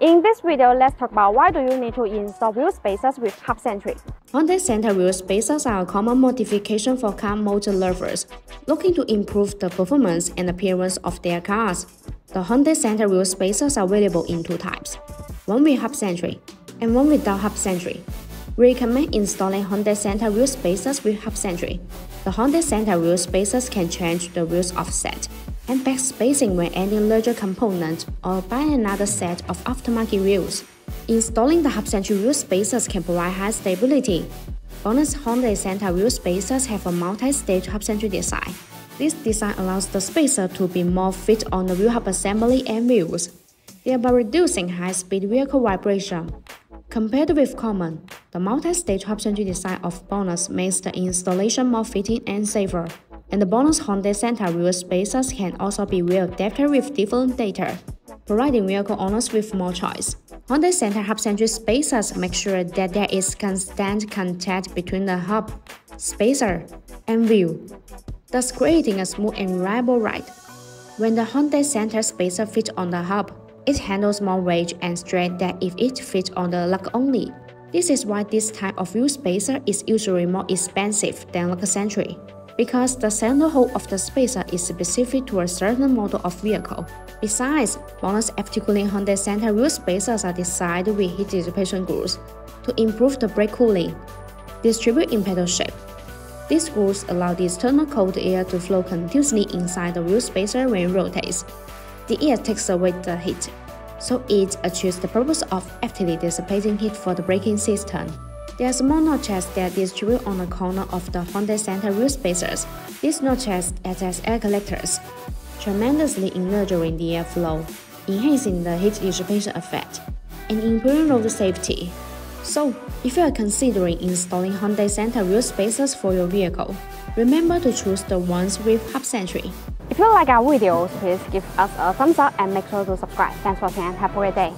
In this video, let's talk about why do you need to install wheel spacers with hub centric. Hyundai Santa wheel spacers are a common modification for car motor lovers looking to improve the performance and appearance of their cars. The Hyundai Santa wheel spacers are available in two types, one with hub centric and one without hub centric. We recommend installing Hyundai Santa wheel spacers with hub centric. The Hyundai Santa wheel spacers can change the wheel's offset and back spacing when adding larger component or buy another set of aftermarket wheels. Installing the hub-centric wheel spacers can provide high stability. BONOSS Hyundai Santa wheel spacers have a multi-stage hub-centric design. This design allows the spacer to be more fit on the wheel hub assembly and wheels, thereby reducing high-speed vehicle vibration. Compared with common, the multi-stage hub-centric design of BONOSS makes the installation more fitting and safer and the BONOSS Hyundai Santa wheel spacers can also be well adapted with different data, providing vehicle owners with more choice. Hyundai Santa hub-centric spacers make sure that there is constant contact between the hub, spacer, and wheel, thus creating a smooth and reliable ride. When the Hyundai Santa spacer fits on the hub, it handles more weight and strength than if it fits on the lug only. This is why this type of wheel spacer is usually more expensive than lug-centric because the center hole of the spacer is specific to a certain model of vehicle. Besides, BONOSS FT-Cooling Hyundai Santa wheel spacers are designed with heat dissipation grooves to improve the brake cooling, distribute in pedal shape. These grooves allow the external cold air to flow continuously inside the wheel spacer when it rotates. The air takes away the heat, so it achieves the purpose of actively dissipating heat for the braking system. There are small notches that distribute on the corner of the Hyundai Santa wheel spacers. These notches act as air collectors, tremendously enlarging the airflow, enhancing the heat dissipation effect, and improving road safety. So, if you are considering installing Hyundai Santa wheel spacers for your vehicle, remember to choose the ones with hub centric. If you like our videos, please give us a thumbs up and make sure to subscribe. Thanks for watching and have a great day.